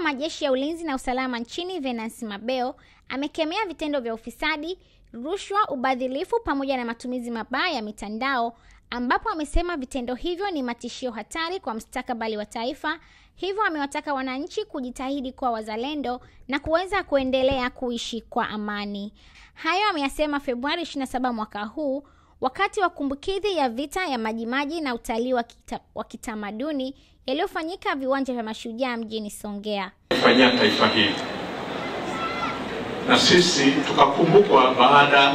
wa majeshi ya ulinzi na usalama nchini Venance Mabeo amekemea vitendo vya ufisadi, rushwa, ubadhilifu pamoja na matumizi mabaya ya mitandao ambapo amesema vitendo hivyo ni matishio hatari kwa mustakabali wa taifa. Hivyo amewataka wananchi kujitahidi kuwa wazalendo na kuweza kuendelea kuishi kwa amani. Hayo ameyasema Februari 27 mwaka huu wakati wa kumbukizi ya vita ya Majimaji na utalii wa, kita, wa kitamaduni yaliyofanyika viwanja vya Mashujaa mjini Songea. fanyia taifa hili na sisi tukakumbukwa baada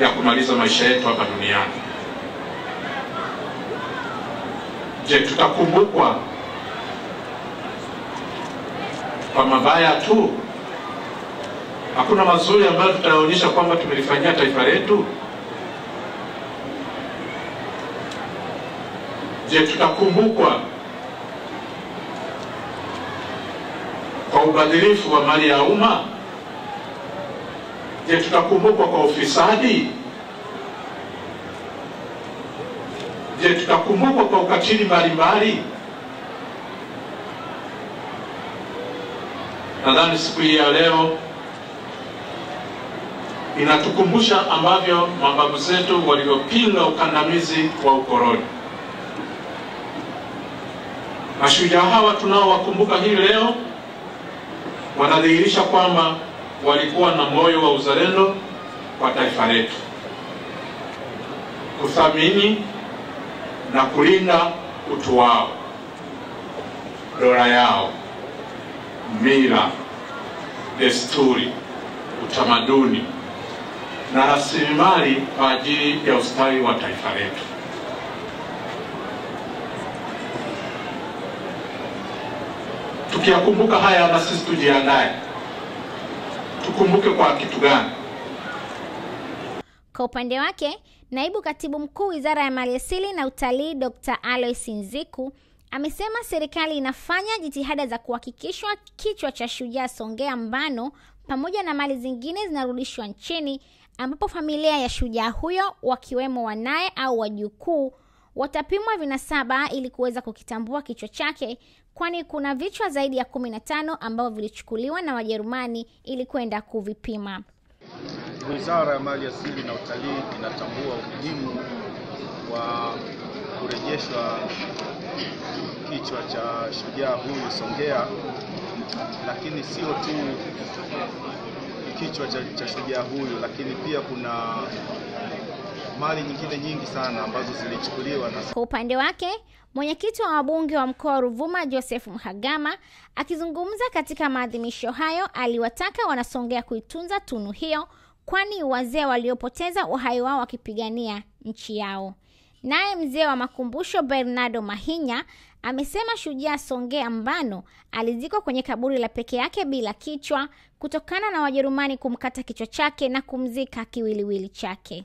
ya kumaliza maisha yetu hapa duniani. Je, tutakumbukwa kwa mabaya tu? Hakuna mazuri ambayo tutaonyesha kwamba tumelifanyia taifa letu? Je, tutakumbukwa kwa ubadhirifu wa mali ya umma? Je, tutakumbukwa kwa ufisadi? Je, tutakumbukwa kwa ukatili mbalimbali? Nadhani siku hii ya leo inatukumbusha ambavyo mababu zetu walivyopinga ukandamizi wa ukoloni. Mashujaa hawa tunaowakumbuka hii leo wanadhihirisha kwamba walikuwa na moyo wa uzalendo kwa taifa letu, kuthamini na kulinda utu wao, dola yao, mila, desturi, utamaduni na rasilimali kwa ajili ya ustawi wa taifa letu. Tukiyakumbuka haya, na sisi tujiandae, tukumbuke kwa kitu gani? Kwa upande wake, naibu katibu mkuu wizara ya maliasili na utalii Dr. Alois Nziku amesema serikali inafanya jitihada za kuhakikishwa kichwa cha shujaa Songea Mbano pamoja na mali zingine zinarudishwa nchini, ambapo familia ya shujaa huyo wakiwemo wanaye au wajukuu watapimwa vinasaba ili kuweza kukitambua kichwa chake, kwani kuna vichwa zaidi ya kumi na tano ambavyo vilichukuliwa na Wajerumani ili kwenda kuvipima. Wizara ya Mali Asili na Utalii inatambua umuhimu wa kurejeshwa kichwa cha shujaa huyu Songea, lakini sio tu kichwa cha, cha shujaa huyu, lakini pia kuna mali nyingine nyingi sana ambazo zilichukuliwa na Kwa upande wake mwenyekiti wa wabunge wa mkoa wa Ruvuma Joseph Mhagama akizungumza katika maadhimisho hayo aliwataka wanasongea kuitunza tunu hiyo, kwani wazee waliopoteza uhai wao wakipigania nchi yao. Naye mzee wa makumbusho Bernardo Mahinya amesema shujaa Songea Mbano alizikwa kwenye kaburi la peke yake bila kichwa kutokana na Wajerumani kumkata kichwa chake na kumzika kiwiliwili chake.